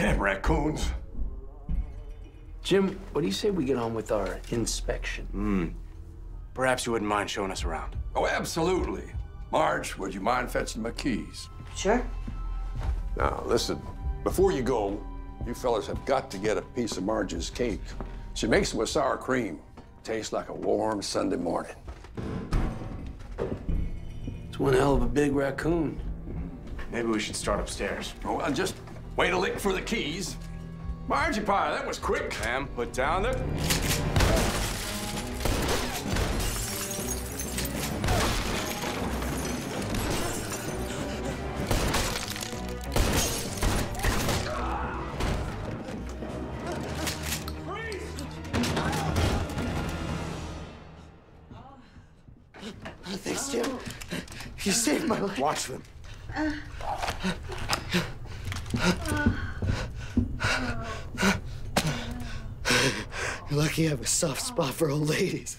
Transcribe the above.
Damn raccoons. Jim, what do you say we get on with our inspection? Hmm. Perhaps you wouldn't mind showing us around. Oh, absolutely. Marge, would you mind fetching my keys? Sure. Now, listen, before you go, you fellas have got to get a piece of Marge's cake. She makes it with sour cream. Tastes like a warm Sunday morning. It's one hell of a big raccoon. Maybe we should start upstairs. Oh, well, just wait a lick for the keys. Margie Pie, that was quick. Sam, put down the... Thanks, Jim. You saved my life. Watch them. Uh, You're lucky I have a soft spot for old ladies.